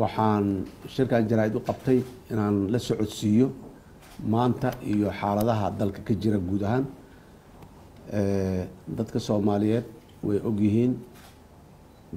waxaan shirkan jaraa-id u qabtay inaan la socodsiiyo maanta iyo xaaladaha dalka ka jira guud ahaan. Dadka soomaaliyeed way ogyihiin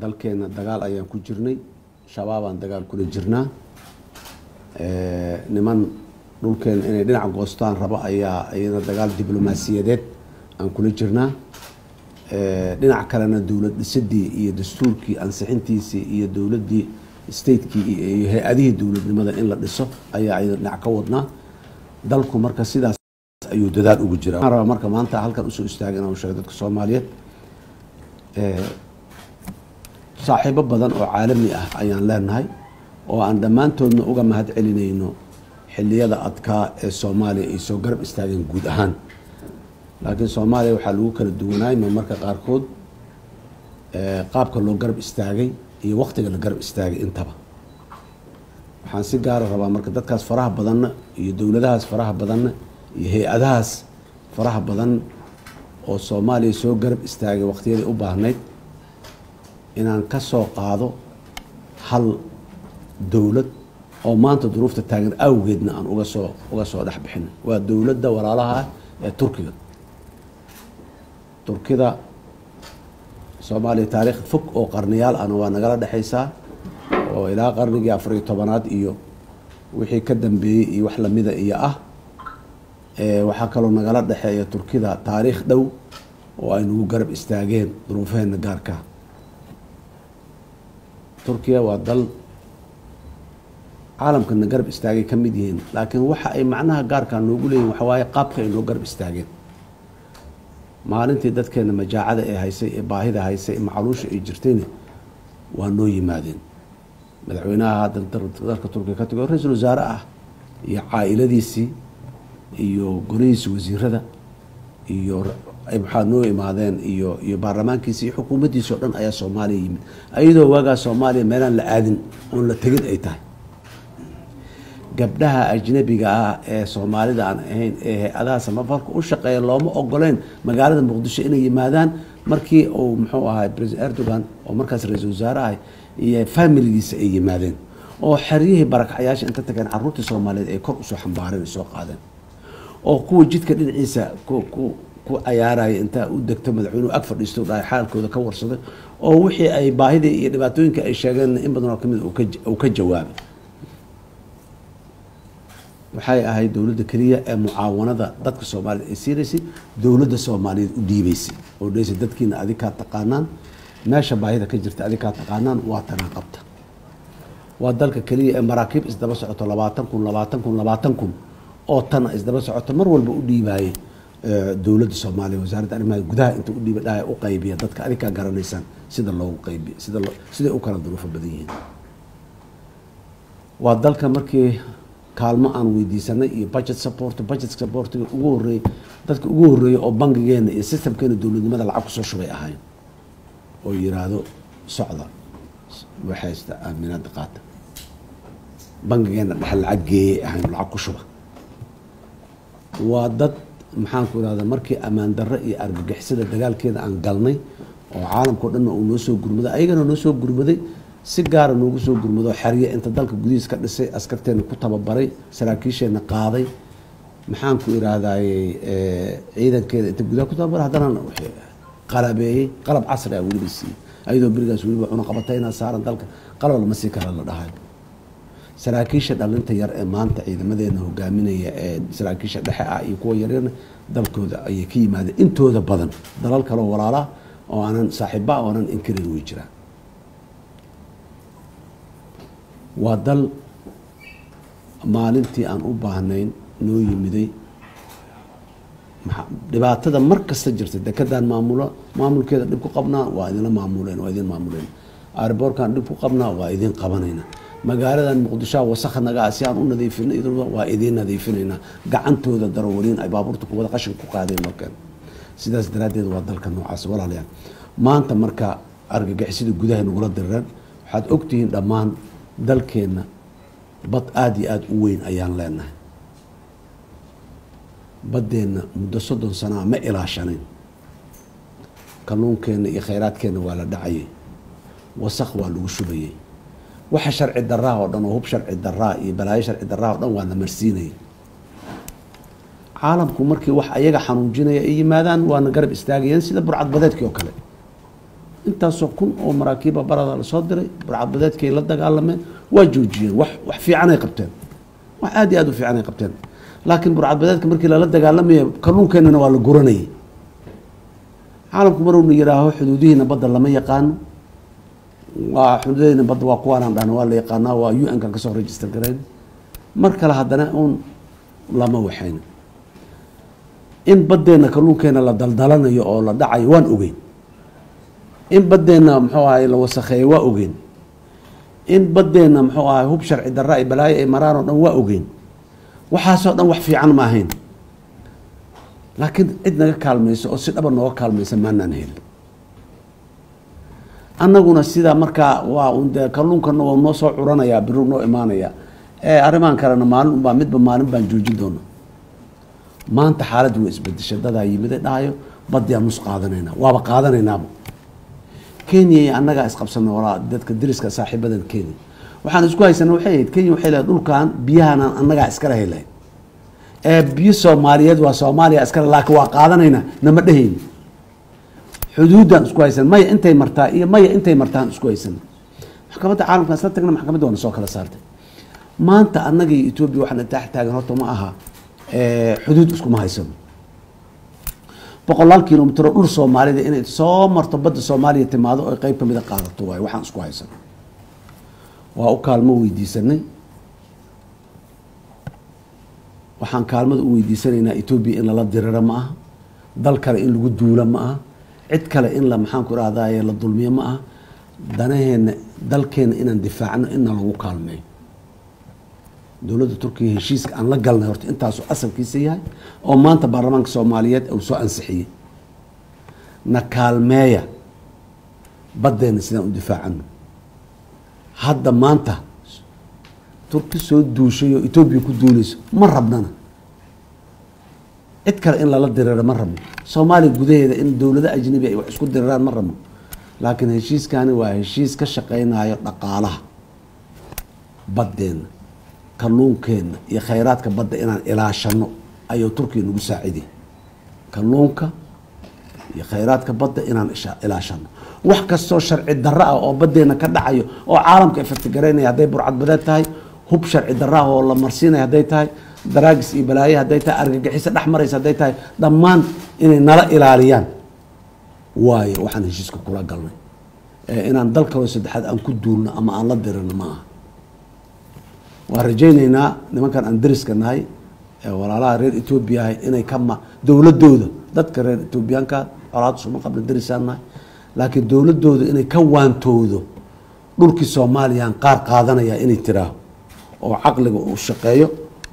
dalkeena dagaal ayaan ku jirnay shabaabaan dagaal kula jirnaa. Niman dhulkeena inay dhinac goostaan rabo ayaa iyana dagaal diblomaasiyadeed aan kula jirnaa. Dhinac kalena dowlad dhisidii iyo dastuurkii ansixintiisii iyo dowladdii statekii iyo hay'adihii dowladnimada in la dhiso ayaa iyada dhinac ka wadnaa dalku marka sidaas ayuu dadaal ugu jira marka maanta halkan u soo istaagay inaan sheego dadka soomaaliyeed saaxiibo badan oo caalami ah ayaan leenahay oo aan dhammaantoodna uga mahad celinayno xiliyada adkaa ee soomaaliya ay soo garab istaageen guud ahaan. Laakiin soomaaliya waxaa lagu kala duwanaay ma marka qaarkood qaabka loo garab istaagay iyo waktiga la garab istaagay intaba. Waxaan si gaara rabaa marka dadkaas faraha badanna iyo dowladahaas faraha badanna iyo hay'adahaas faraha badan oo soomaaliya soo garab istaagay waqtiyadii u baahnayd inaan ka soo qaado hal dowlad oo maanta duruufta taagan awgeedna aan uga soo uga soo dhex bixin waa dowladda walaalaha ah ee turkiga. Turkida soomaaliya taariikh fog oo qarniyaal ahna waa nagala dhexaysaa oo ilaa qarnigii afariyo tobanaad iyo wixii ka dambeeyey iyo wax lamida iyo ah waxaa kaloo nagala dhexeeya turkida taariikh dhow oo ay nagu garab istaageen duruufaheena gaarka. Turkiya waa dal caalamkana garab istaagay ka mid yihiin laakiin waxa ay macnaha gaarkaa noogu leeyihiin waxa waaye qaabka ay noo garab istaageen maalintii dadkeena majaacada ee haysay ee baahida haysay macaluusha ay jirtayna waa noo yimaadeen. Madaxweynaha hadda dalka turkiya ka tago ra'iisul wasaare ah iyo caa-iladiisii iyo golihiisi wasiirada iyo maxaa noo imaadeen iyo iyo baarlamaankiisi iyo xukuumaddiisi o dhan ayaa soomaaliya yimid. Ayadoo waagaa soomaaliya meelaan la aadin oon la tegin ay tahay gabdhaha ajnabiga ah ee soomaalida aan ahayn ee hay'adaha samafalka u shaqeeya looma ogoleyn magaalada muqdisho inay yimaadaan. Markii uu muxuu ahay president erdogan oo markaas ra'iisul wasaare ah iyo familigiisa ay yimaadeen oo xeryihii barakacyaasha inta tageen caruurtii soomaaliyeed ay kor u soo xambaareen ay soo qaadeen oo kuwa jidka dhinaciisa ku ku cayaaraya intaa u degto madaxweynuhu ag fadhiisto dhahay xaalkooda ka warsaday oo wixii ay baahidii iyo dhibaatooyinka ay sheegeen in badan oo ka mid uu ka jawaabay waxay ahayd dowladda keliya ee mucaawanada dadka soomaaliyed ay siinaysay dowladda soomaaliyeed u dhiibeysay oo dheysay dadkiina adig kaa taqaanaan. Meesha baahida ka jirta adig kaa taqaanaan waa tanaa qabta waa dalka keliya ee maraakiib isdaba socoto labaatan kun labaatan kun labaatan kun oo tana isdaba socoto mar walba u dhiibaayay dowladda soomaaliya. Wasaaradda arrimaha gudaha inta u dhiiba dhaha u qaybiya dadka adig kaa garanaysaan sida loogu qaybiya sida siday u kala duruufo badan yihiin. Waa dalka markii kaalmo aan weydiisanay iyo budget support budget supportiga ugu horeeyey dadka ugu horeeyey oo bangigeena iyo systemkeena dowladnimada lacag ku soo shubay ahayn oo yiraahdo socda waxaysta aaminaada qaata. Bangigeena dhexe lacag geeyay ahayn lacag ku shuba. Waa dad maxaan ku irahda markii ammaan darro iyo argagixisada dagaalkeeda aan galnay oo caalamkao dhanna uu noo soo gurmaday ayagana noo soo gurmaday si gaara noogu soo gurmado xerye inta dalka gudihiis ka dhisay askarteena ku tababaray saraakiisheena qaaday. Maxaan ku irahdaye ciidankeeda inta gudaha ku tababaray? Haddana qalabeeyey qalab casri ah weliba siiyey ayadoo berigaas weliba cunaqabatayna saaran dalka qalab lama sii kala la dhahay. Saraakiisha dhalinta yar ee maanta ciidamadeena hogaaminaya ee saraakiisha dhexe ah iyo kuwa yaryarna dalkooda ayay ka yimaadeen intooda badan. Dalal kaleo walaala oo aanan saaxiiba oonan inkarin way jiraan waa dal maalintii aan u baahnayn noo yimiday. Dhibaatada mar kasta jirta dekedaan maamulo maamulkeeda dhib ku qabnaa waa idinla maamuleen waa idin maamuleen. Airboorkaan dhib ku qabnaa waa idin qabanayna. Magaaladan muqdishoa wasakha nagaa si aan u nadiifina waa idiin nadiifinaynaa gacantooda darawaliin ay baabuurta kuwada qashin ku qaadeen noo keen. Sidaas daraaddeed waa dalka noocaas walaalayaal. Maanta marka argagixisada gudaha nagula direen waxaad ogtihiin dhammaan dalkeenna bad aada iyo aada u weyn ayaan leenahay. Baddeenna muddo soddon sanaa ma ilaashanayn kalluunkeenna iyo khayraadkeenna waa la dhacayay. Wasaq waa lagu shubayay. Waxa sharci daraa oo dhan oo hub sharci daraa iyo balaayo sharci daraa oo dhan waa la marsiinaya caalamku markii wax ayaga xanuujinaya ay yimaadaan waana garab istaagayeen sida burcadbadeedkii oo kale intaasoo kun oo maraakiiba barada la soo diray burcadbadeedkay la dagaalameen waa joojiyeen. Wax fiicanay qabteen. Wax aad iyo aad u fiicanay qabteen. Laakiin burcadbadeedka markii lala dagaalamaya kalluunkeenana waa la guranayay. Caalamku maruna yihaaho xuduudihiina badda lama yaqaano. Waa xuduudihiina badda waa kuwaanaan dhahna waa la yaqaanaa waa u n kan ka soo register gareyn mar kale haddana uun lama waxayna. In baddeenna kalluunkeena la daldalanayo oo la dhacayo waan ogeyn in baddeenna muxuu ahay la wasakheeyo waa ogeyn. In baddeenna muxuu ahay hub sharci darra ay balaayo ay maraan oo dhan waa ogeyn. Waxaasoo dhan wax fiican ma ahayn. Laakiin cid naga kaalmayso oo si dhaba nooga kaalmaysa maanaan helin. Annaguna sidaa markaa waa dee kalluunkana waa noo soo curanayaa biru noo imaanaya ee arrimahan kalena maalin unbaa midba maalin baan joojin doona maanta xaaladdu waa isbedeshay dadaa yimide dhahayo baddiaan nus qaadanayna waaba qaadanaynaaba kenya annagaa isqabsana walaa dadka dariska saaxiibadan kenya. Waxaan isku haysana waxay ahayd kenya waxay lehay dhulkan biyahanan annagaa iskala helahay ee biyo soomaaliyeed waa soomaaliya iskale laakiin waa qaadanayna nama dhehayni xuduuddaan isku haysan maya intay martaa iyo maya intay martaan isku haysan. Maxkamadda caalamkaan isla tagna maxkamadda waana soo kala saartay. Maanta annaga iyo etoobiya waxaan taagan horta ma aha xuduud iskuma haysano boqolaal kilomitr oo dhul soomaalida inay soo marto badda soomaaliya timaado oo qeyb kamida qaadato waayo waxaan isku haysano waa u kaalmo weydiisanay. Waxaan kaalmada u weydiisanaynaa etoobiya in lala diriro ma aha. Dal kale in lagu duulo ma aha. Cid kale in la maxaanku irahdaye la dulmiyo ma aha. Danaheena dalkeena inaan difaacno ina lagu kaalmeeyo dowladda turkiya heshiiska aan la galnay horta intaasuu asalkiisa yahay oo maanta baarlamaanka soomaaliyeed uu soo ansixiyey na kaalmeeya baddeena sidaan u difaacano. Hadda maanta turki soo duushay oo etoobiya ku duulayso ma rabnana. Cid kale in lala diriro ma rabno. Soomaaliya gudaheeda in dowlado ajnabi ay wax isku diriraan ma rabno. Laakiin heshiiskani waa heshiis ka shaqeynayo dhaqaalaha. Baddeena kalluunkeenna iyo khayraadka badda inaan ilaashano ayuu turkiya nagu saaciday kalluunka iyo khayraadka badda inaan ilaashano. Wax kastoo sharci darro ah oo baddeena ka dhacayo oo caalamka efectigaraynaya hadday burcadbadeed tahay hub sharci darro ah oo la marsiinaya hadday tahay daraagis iyo balaaye hadday tahay argagixiso dhex maraysa hadday tahay dhammaan inay nala ilaaliyaan. Waayo waxaan heshiiska kula galnay. Inaan dal kaloo saddexaad aan ku duulno ama aan la dirino ma aha waan rajaynaynaa nimankan aan dariska nahay ee walaalaha reer etoobiya ahay inay kama dowladooda dadka reer etoobiyaanka colaad suma qabla darisaan nahay. Laakiin dowladooda inay ka waantoodo dhulkii soomaaliyaan qaar qaadanaya inay tiraaho oo caqliga uu shaqeeyo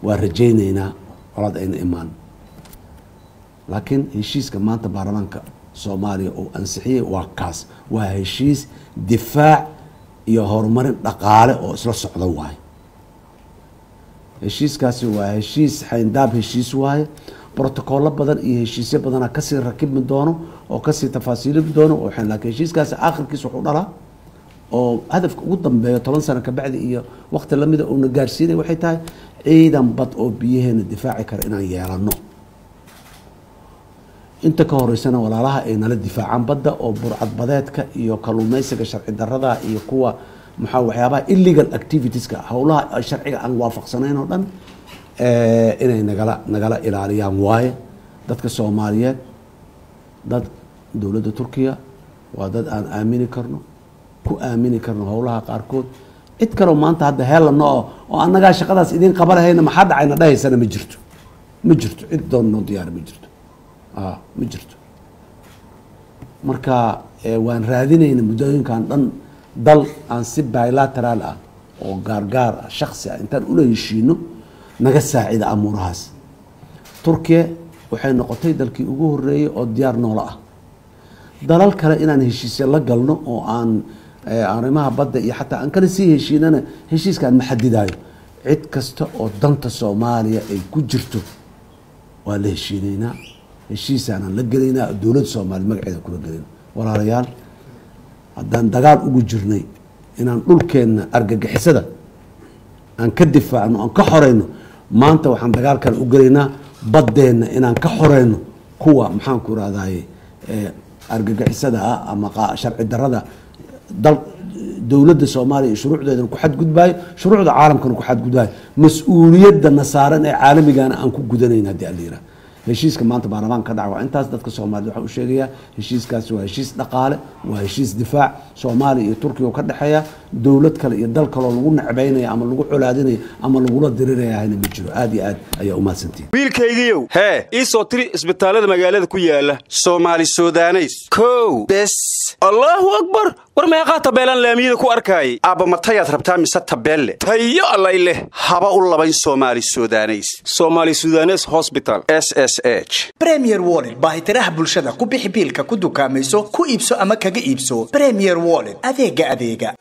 waa rajaynaynaa colaad ayna imaan. Laakiin heshiiska maanta baarlamaanka soomaaliya uu ansixiyey waa kaas. Waa heshiis difaac iyo horumarin dhaqaale oo isla socda waaye heshiiskaasi waa heshiis xayndaab heshiis waaye. Brotocollo badan iyo heshiisyo badana ka sii rakibmi doono oo ka sii tafaasiilimi doono laakiin heshiiskaasi aakhirkiis wuxuu dhalaa oo hadafka ugu dambeeyo toban sano kabacdi iyo waqti lamida uuna gaarsiinay waxay tahay ciidan bad oo biyaheena difaaci kara inaan yeelano inta ka horeysana walaalaha ay nala difaacaan badda oo burcadbadeedka iyo kaluumeysiga sharci darada iyo kuwa maxaa waxyaabaha illegal activitieska howlaha sharciga aan waafaqsanayn oo dhan inay nagala nagala ilaaliyaan. Waaye dadka soomaaliyeed dad dowladda turkiya waa dad aan aamini karno ku aamini karno howlaha qaarkood. Cid kaleo maanta hadda heelano oo oo annagaa shaqadaas idiin qaba lahayna maxaa dhacayna? Dhahaysana ma jirto. Ma jirto. Cid doon noo diyaar ma jirto. A ma jirto. Marka waan raadinayna muddooyinkan dhan dal aan si bilateraal ah oo gaargaar ah shaksi ah intaan ula heshiino naga saacida amuurahaas. Turkiya waxay noqotay dalkii ugu horeeyey oo diyaar noola ah. Dalal kale inaan heshiisya la galno oo aan arrimaha badda iyo xataa aan kala sii heshiinana heshiiskaan ma xadidaayo cid kasta oo danta soomaaliya ay ku jirto waa la heshiinaynaa heshiisaanaan la gelaynaa dowladda soomaaliya magaceeda kula gelin. Walaalayaal haddaan dagaal ugu jirnay inaan dhulkeenna argagixisada aan ka difaacno aan ka xoreyno maanta waxaan dagaalkan u gelaynaa baddeenna inaan ka xoreyno kuwa maxaanku irahdaye argagixisada ah ama sharci darada dowladda soomaaliya iyo shuruucdeedana ku xadgudbaayo shuruucda caalamkana ku xadgudbaayo mas'uuliyadana saaran ee caalamigana aan ku gudanayn haddii ala yiraha heshiiska maanta baarlamaanka ka dhaca waa intaas dadka soomaaliyed waxaan u sheegayaa heshiiskaasi waa heshiis dhaqaale waa heshiis difaac. Soomaaliya iyo turkiya oo ka dhexeeya dowlad kale iyo dal kaloo lagu necbaynaya ama lagu colaadinaya ama lagula dirirayahayna ma jiro. Aad iyo aad ayaa umahadsantihin wiilkaygiiow hee ii soo tiri isbitaallada magaalada ku yaalla soomaali sudaneys. Kow bes. Allaahu akbar war meeqaa tabeelaan laamiyada ku arkaayay? Aabba matayaad rabtaa mise tabeelle? Tayo allay leh haba u labayn soomaali sudaneys. Somaali sudanes hosbital s s bremier wollet baahitiraha bulshada. Ku bixi biilka ku dukaamayso ku iibso ama kaga iibso. Bremier wollet adeega adeega